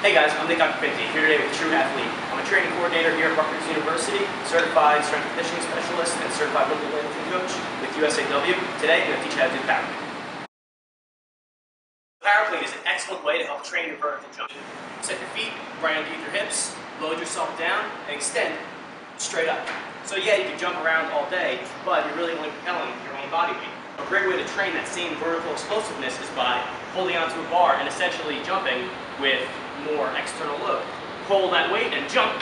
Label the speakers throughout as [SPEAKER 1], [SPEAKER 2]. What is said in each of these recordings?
[SPEAKER 1] Hey guys, I'm Nick Occhipinti, here today with True Athelite. I'm a training coordinator here at Rutgers University, certified strength and conditioning specialist, and certified local weightlifting coach with USAW. Today, I'm going to teach you how to do power clean. Powerplane is an excellent way to help train your vertical jump. Set your feet right underneath your hips, load yourself down, and extend straight up. So yeah, you can jump around all day, but you're really only propelling your own body weight. A great way to train that same vertical explosiveness is by holding onto a bar and essentially jumping with more external load. Hold that weight and jump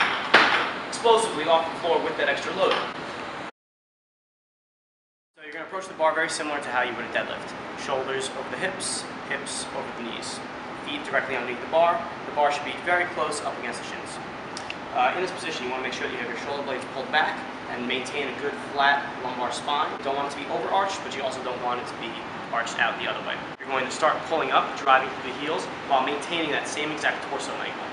[SPEAKER 1] explosively off the floor with that extra load. So you're going to approach the bar very similar to how you would a deadlift. Shoulders over the hips, hips over the knees. Feet directly underneath the bar. The bar should be very close up against the shins. Uh, in this position, you want to make sure that you have your shoulder blades pulled back and maintain a good flat lumbar spine. Don't want it to be overarched, but you also don't want it to be arched out the other way. You're going to start pulling up, driving through the heels, while maintaining that same exact torso angle.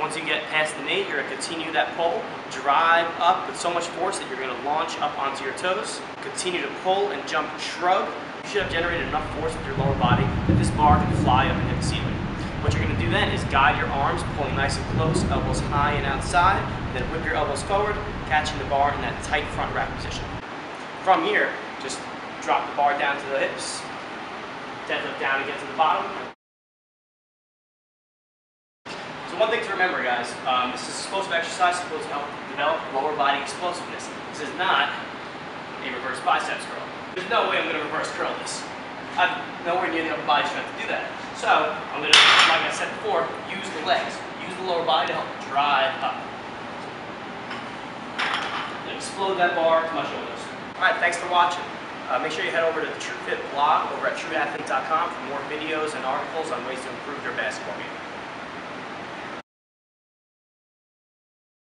[SPEAKER 1] Once you get past the knee, you're going to continue that pull, drive up with so much force that you're going to launch up onto your toes, continue to pull and jump shrug. You should have generated enough force with your lower body that this bar can fly up and hit the ceiling. What you're going to do then is guide your arms, pulling nice and close, elbows high and outside, and then whip your elbows forward, catching the bar in that tight front rack position. From here, just drop the bar down to the hips, deadlift down again to the bottom. So one thing to remember, guys, um, this is explosive exercise supposed to help develop lower body explosiveness. This is not a reverse biceps curl. There's no way I'm going to reverse curl this. I'm nowhere near the upper body strength to do that. So I'm going to, like I said before, use the legs. Use the lower body to help drive up. Explode that bar to my shoulders. All right, thanks for watching. Uh, make sure you head over to the TrueFit blog over at trueathelite.com for more videos and articles on ways to improve your basketball.